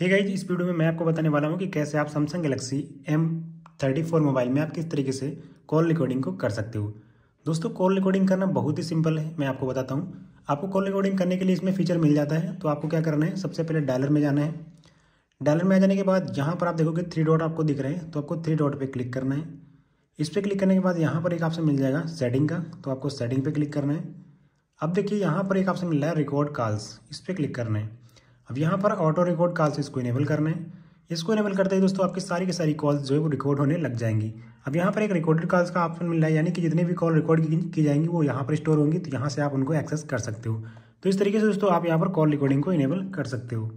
Hey guys इस video में मैं आपको बताने वाला हूँ कि कैसे आप Samsung Galaxy M thirty four mobile में आप किस तरीके से कॉल रिकॉर्डिंग को कर सकते हो। दोस्तों कॉल रिकॉर्डिंग करना बहुत ही सिंपल है, मैं आपको बताता हूँ। आपको कॉल रिकॉर्डिंग करने के लिए इसमें फीचर मिल जाता है तो आपको क्या करना है? सबसे पहले डायलर में जाना है। डायलर में आ जाने के बाद यहाँ पर आप देखोगे थ्री डॉट आपको दिख रहे हैं तो आपको थ्री डॉट पर क्लिक करना है। इस पर क्लिक करने के बाद यहाँ पर एक ऑप्शन मिल जाएगा सेटिंग का तो आपको सेटिंग पर क्लिक करना है। अब देखिए, यहाँ पर एक ऑप्शन मिल रहा है रिकॉर्ड कॉल्स इस पर क्लिक करना है। अब यहाँ पर ऑटो रिकॉर्ड कॉल्स इसको इनेबल करना है। इसको इनेबल करते ही दोस्तों आपकी सारी की सारी कॉल्स जो है वो रिकॉर्ड होने लग जाएँगी। अब यहाँ पर एक रिकॉर्डेड कॉल्स का ऑप्शन मिल रहा है यानी कि जितने भी कॉल रिकॉर्ड की, की जाएँगी वो यहाँ पर स्टोर होंगी तो यहाँ से आप उनको एक्सेस कर सकते हो। तो इस तरीके से दोस्तों आप यहाँ पर कॉल रिकॉर्डिंग को इनेबल कर सकते हो।